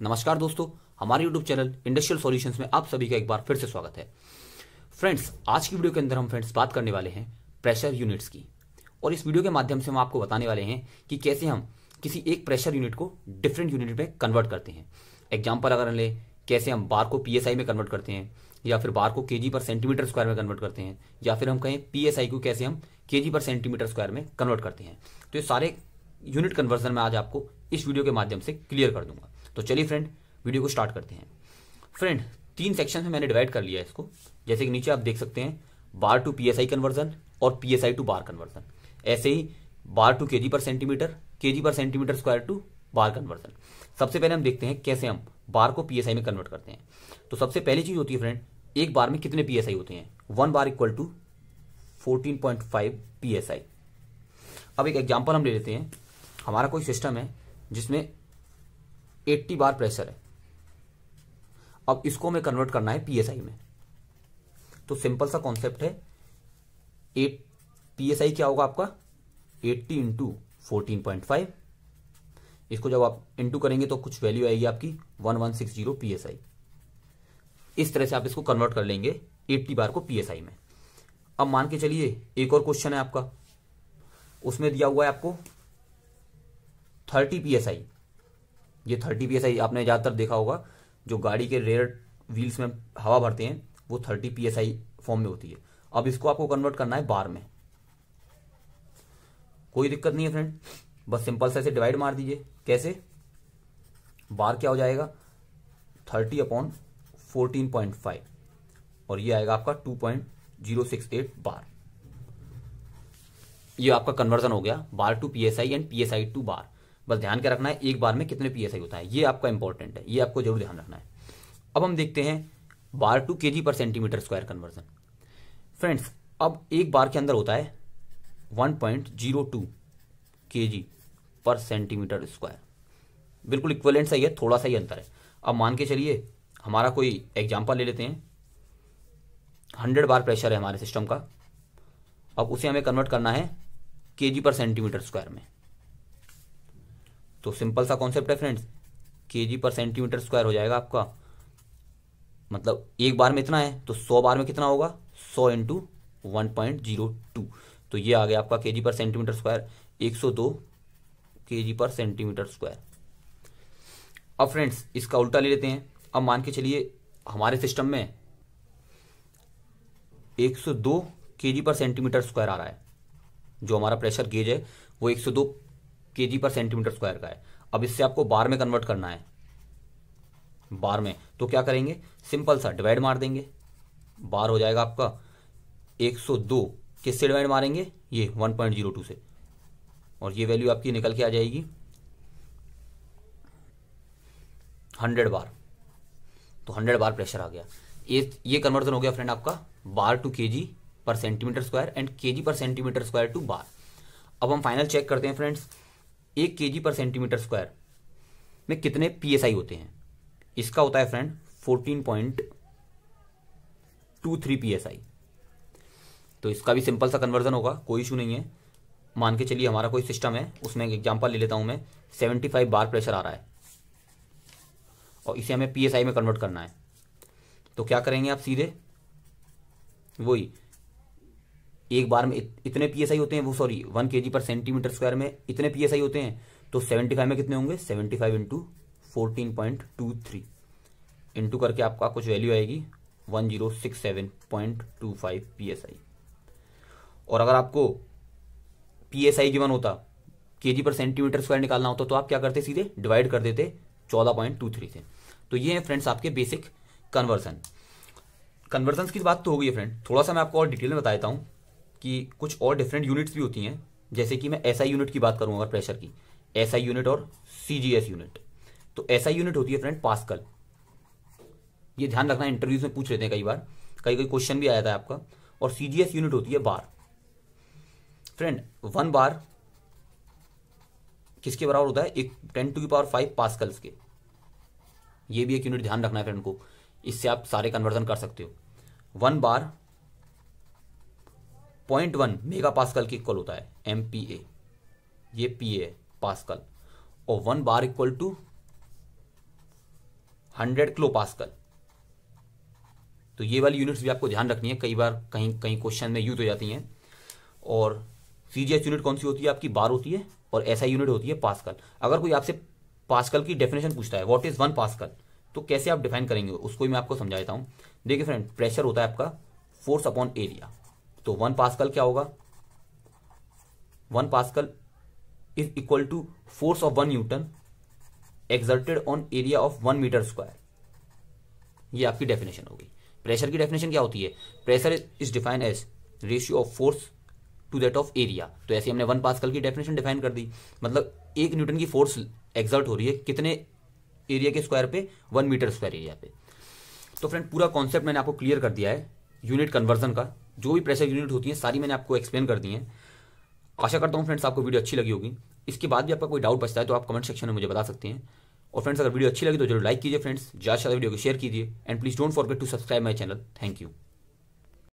नमस्कार दोस्तों, हमारे यूट्यूब चैनल इंडस्ट्रियल सॉल्यूशंस में आप सभी का एक बार फिर से स्वागत है। फ्रेंड्स आज की वीडियो के अंदर हम फ्रेंड्स बात करने वाले हैं प्रेशर यूनिट्स की। और इस वीडियो के माध्यम से हम आपको बताने वाले हैं कि कैसे हम किसी एक प्रेशर यूनिट को डिफरेंट यूनिट में कन्वर्ट करते हैं। एग्ज़ाम्पल अगर ले, कैसे हम बार को पी में कन्वर्ट करते हैं, या फिर बार को के पर सेंटीमीटर स्क्वायर में कन्वर्ट करते हैं, या फिर हम कहें पी को कैसे हम के पर सेंटीमीटर स्क्वायर में कन्वर्ट करते हैं। तो ये सारे यूनिट कन्वर्जन में आज आपको इस वीडियो के माध्यम से क्लियर कर दूँगा। तो चलिए फ्रेंड वीडियो को स्टार्ट करते हैं। फ्रेंड तीन सेक्शन में मैंने डिवाइड कर लिया है इसको। जैसे कि नीचे आप देख सकते हैं बार टू पीएसआई कन्वर्जन और पीएसआई टू बार कन्वर्जन ऐसे ही bar to kg per centimetre kg per centimetre square to bar conversion सबसे पहले हम देखते हैं कैसे हम बार को पीएसआई में कन्वर्ट करते हैं। तो सबसे पहली चीज़ होती है फ्रेंड एक बार में कितने पीएसआई होते हैं? One bar equal to fourteen point five PSI अब एक एग्ज़ाम्पल हम ले लेते हैं। हमारा कोई सिस्टम है जिसमें 80 बार प्रेशर है। अब इसको हमें कन्वर्ट करना है पीएसआई में। तो सिंपल सा कॉन्सेप्ट है। एट पीएसआई क्या होगा आपका? 80 इंटू फोर्टीन इसको जब आप इंटू करेंगे तो कुछ वैल्यू आएगी आपकी 1160 पीएसआई इस तरह से आप इसको कन्वर्ट कर लेंगे 80 बार को पीएसआई में। अब मान के चलिए, एक और क्वेश्चन है आपका। उसमें दिया हुआ है आपको 30 पीएसआई ये थर्टी पी आपने ज़्यादातर देखा होगा, जो गाड़ी के रेयर व्हील्स में हवा भरते हैं, वो थर्टी पी फॉर्म में होती है। अब इसको आपको कन्वर्ट करना है बार में। कोई दिक्कत नहीं है फ्रेंड बस सिंपल से डिवाइड मार दीजिए। कैसे? बार क्या हो जाएगा? Thirty upon fourteen point five और ये आएगा आपका two point zero six eight bar. ये आपका कन्वर्जन हो गया bar to PSI and PSI to bar. बस ध्यान क्या रखना है, एक बार में कितने पीएसआई होता है, ये आपका इंपॉर्टेंट है, ये आपको ज़रूर ध्यान रखना है। अब हम देखते हैं बार टू के पर सेंटीमीटर स्क्वायर कन्वर्जन फ्रेंड्स अब एक बार के अंदर होता है one point per centimetre square बिल्कुल इक्वलेंट सही है थोड़ा सा ही अंतर है। अब मान के चलिए, हमारा कोई एग्ज़ाम्पल ले लेते हैं। हंड्रेड बार प्रेशर है हमारे सिस्टम का। अब उसे हमें कन्वर्ट करना है के पर सेंटीमीटर स्क्वायर में। तो सिंपल सा कॉन्सेप्ट है फ्रेंड्स के जी पर सेंटीमीटर स्क्वायर हो जाएगा आपका। मतलब एक बार में इतना है तो सौ बार में कितना होगा? सौ into one point zero two तो ये आ गया आपका के जी पर सेंटीमीटर स्क्वायर एक सौ दो के जी पर सेंटीमीटर स्क्वायर अब फ्रेंड्स इसका उल्टा ले लेते हैं। अब मान के चलिए, हमारे सिस्टम में एक सौ दो के जी पर सेंटीमीटर स्क्वायर आ रहा है। जो हमारा प्रेशर गेज है, वो 102 के पर सेंटीमीटर स्क्वायर का है। अब इससे आपको बार में कन्वर्ट करना है। बार में। तो क्या करेंगे? सिंपल सा डिवाइड मार देंगे। बार हो जाएगा आपका 102 किससे डिवाइड मारेंगे? ये 1.02 से और ये वैल्यू आपकी निकल के आ जाएगी 100 बार। तो 100 बार प्रेशर आ गया। ये ये कन्वर्जन हो गया फ्रेंड आपका bar to kg per centimetre square and kg per centimetre square to bar. अब हम फाइनल चेक करते हैं फ्रेंड्स एक के पर सेंटीमीटर स्क्वायर में कितने पीएसआई होते हैं? इसका होता है friend fourteen point two three P तो इसका भी सिंपल सा कन्वर्जन होगा, कोई इशू नहीं है। मान के चलिए हमारा कोई सिस्टम है, उसमें एक एग्जांपल ले लेता हूँ मैं 75 बार प्रेशर आ रहा है। और इसे हमें पीएसआई में कन्वर्ट करना है। तो क्या करेंगे आप सीधे? वही एक बार में इत, इतने पीएसआई होते हैं वो सॉरी वन के पर सेंटीमीटर स्क्वायर में इतने पीएसआई होते हैं तो सेवेंटी फाइव में कितने होंगे? Seventy five into fourteen point two three into करके आपका कुछ वैल्यू आएगी one zero six seven point two five P S I और अगर आपको पी एस गिवन होता के जी पर सेंटीमीटर स्क्वायर निकालना होता तो आप क्या करते सीधे डिवाइड कर देते चौदह पॉइंट टू थ्री से। तो ये है फ्रेंड्स आपके बेसिक कन्वर्सन कन्वर्सन की बात तो हो गई फ्रेंड थोड़ा सा मैं आपको और डिटेल में बता देता हूँ। कि कुछ और डिफरेंट यूनिट्स भी होती हैं। जैसे कि मैं एसआई यूनिट की बात करूँ अगर प्रेशर की। एसआई यूनिट और सीजीएस यूनिट तो एसआई यूनिट होती है फ्रेंड पास्कल ये ध्यान रखना इंटरव्यूज़ में पूछ लेते हैं कई बार। कई कई क्वेश्चन भी आया था आपका। और सीजीएस यूनिट होती है बार। फ्रेंड वन बार किसके बराबर होता है? एक टेन टू की पावर फाइव पास्कल्स के। ये भी एक यूनिट ध्यान रखना है फ्रेंड को। इससे आप सारे कन्वर्जन कर सकते हो। One bar point one mega pascal की इक्वल होता है एम पी ए ये पी ए पास्कल। और one bar equal to hundred kilo pascal तो ये वाली यूनिट्स भी आपको ध्यान रखनी है, कई बार कहीं कहीं क्वेश्चन में यूज़ हो जाती हैं। और सीजीएस यूनिट कौन सी होती है, आपकी बार होती है, और ऐसा यूनिट होती है, पास्कल। अगर कोई आपसे पास्कल की डेफिनेशन पूछता है व्हाट इज़ वन पास्कल? तो कैसे आप डिफाइन करेंगे, उसको भी मैं आपको समझाता हूँ। देखिए फ्रेंड प्रेशर होता है आपका फोर्स अपॉन एरिया तो वन पास्कल क्या होगा? One pascal is equal to force of one newton exerted on area of one metre square. ये आपकी डेफिनेशन होगी। प्रेशर की डेफिनेशन क्या होती है? Pressure is define as ratio of force to that of area. तो ऐसे हमने वन पास्कल की डेफिनेशन डिफाइन कर दी। मतलब एक न्यूटन की फोर्स एक्सर्ट हो रही है कितने एरिया के स्क्वायर पे? वन मीटर स्क्वायर एरिया पे। तो फ्रेंड, पूरा कॉन्सेप्ट मैंने आपको क्लियर कर दिया है यूनिट कन्वर्जन का। जो भी प्रेशर यूनिट होती है, सारी मैंने आपको एक्सप्लेन कर दी है। आशा करता हूँ फ्रेंड्स आपको वीडियो अच्छी लगी होगी। इसके बाद भी आपका कोई डाउट बचता है तो आप कमेंट सेक्शन में मुझे बता सकते हैं। और फ्रेंड्स अगर वीडियो अच्छी लगी तो ज़रूर लाइक कीजिए फ्रेंड्स ज़्यादा से ज़्यादा वीडियो को शेयर कीजिए। And please don't forget to subscribe my channel thank you